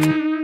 Música